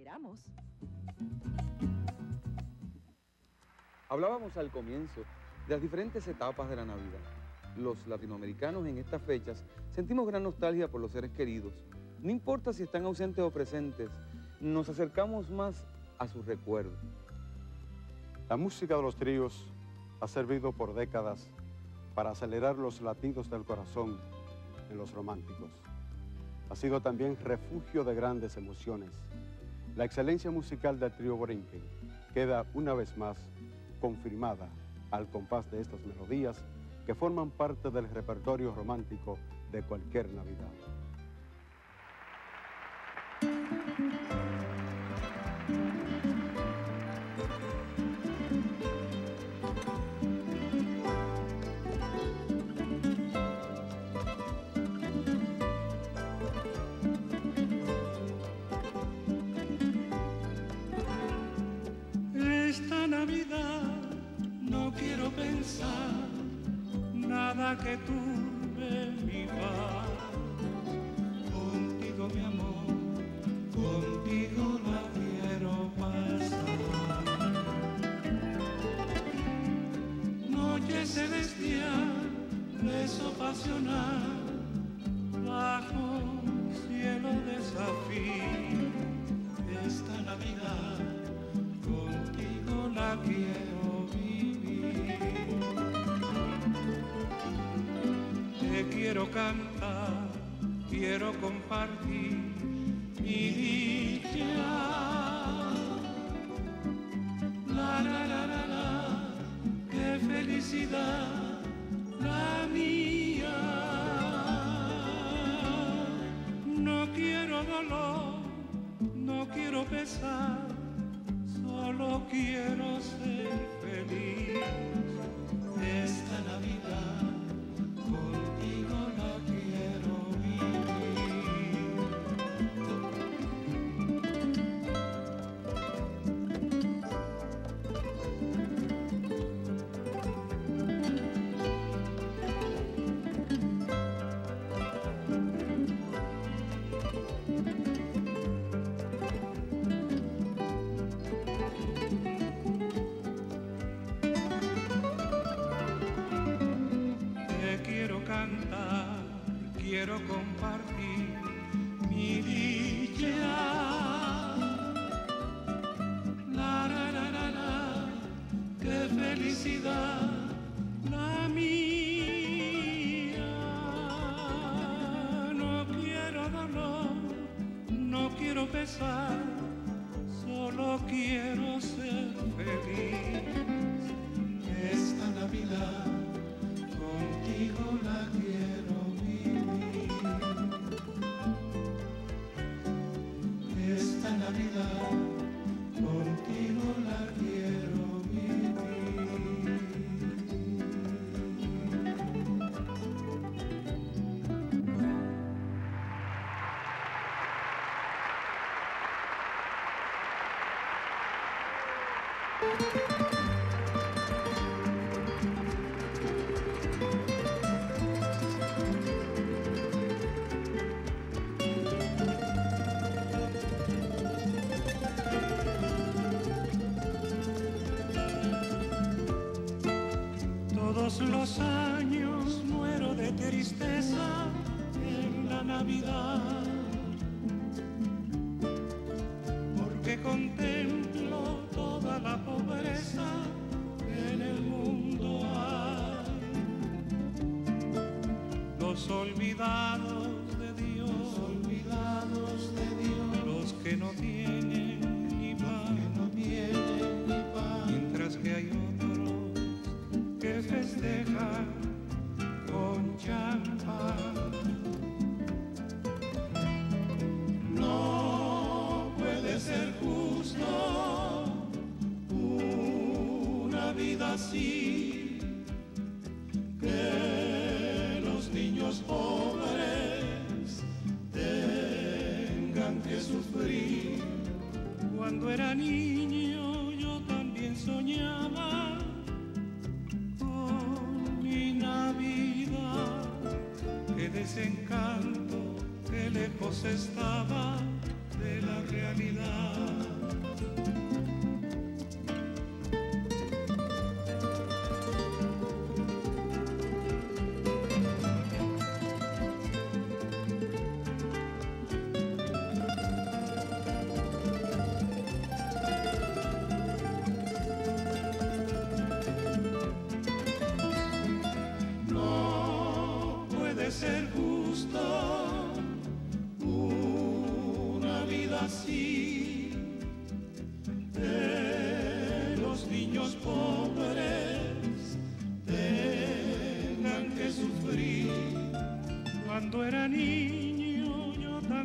esperamos. Hablábamos al comienzo de las diferentes etapas de la Navidad. Los latinoamericanos en estas fechas sentimos gran nostalgia por los seres queridos. No importa si están ausentes o presentes, nos acercamos más a su recuerdo. La música de los tríos ha servido por décadas para acelerar los latidos del corazón en los románticos. Ha sido también refugio de grandes emociones. La excelencia musical del trío Borinquen queda una vez más confirmada al compás de estas melodías que forman parte del repertorio romántico de cualquier Navidad. Que tuve mi paz. Contigo mi amor, contigo la quiero pasar. Noche celestial, beso pasional, bajo cielo de. Esta Navidad, contigo la quiero cantar, quiero compartir mi dicha. La, la, la, la, la, qué felicidad la mía. No quiero dolor, no quiero pesar, la mía. No quiero dolor, no quiero pesar, solo quiero ser feliz. Esta Navidad los años muero de tristeza en la Navidad, porque contemplo toda la pobreza en el mundo hay. Los olvidados de Dios, los olvidados de Dios, los que no tienen ni pan, no tienen ni pan, mientras que hay que festeja con champán. No puede ser justo una vida así, que los niños pobres tengan que sufrir. Cuando era niño yo también soñaba desencanto que lejos estaba de la realidad.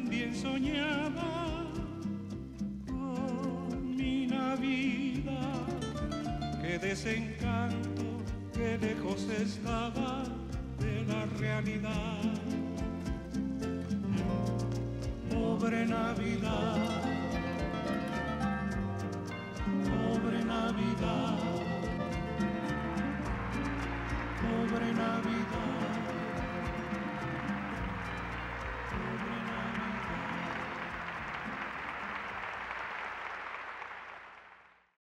También soñaba con mi Navidad, que desencanto, que lejos estaba de la realidad. Pobre Navidad, pobre Navidad, pobre Navidad.